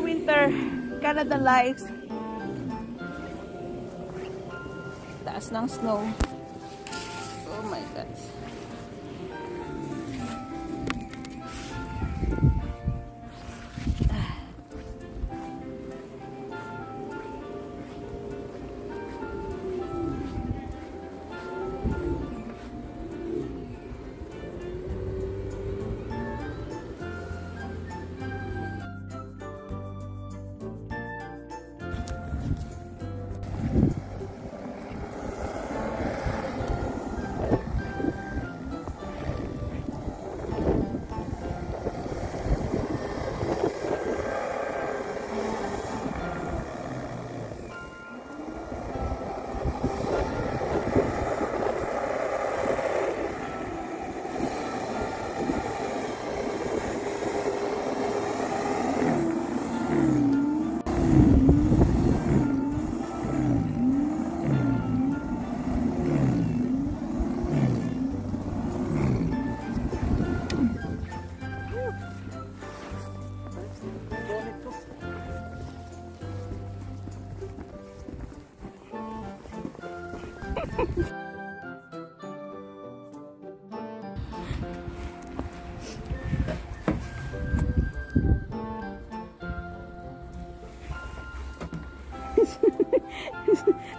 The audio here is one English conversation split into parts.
Winter. Canada Lights. Taas ng snow. Oh my God.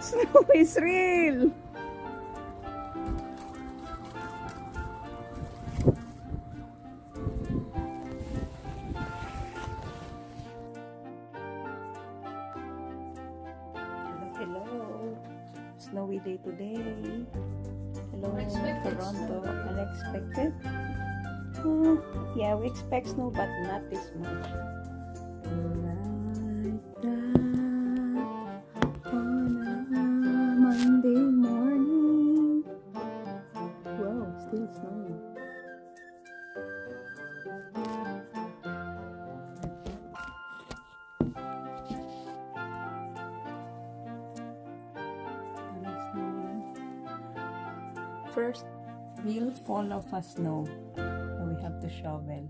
Snow is real. Hello. Snowy day today. Hello, Unexpected Toronto. Unexpected? Uh, yeah, we expect snow, but not this much. On a Monday morning. Whoa, still snowing. First real fall of a snow. We have to shovel.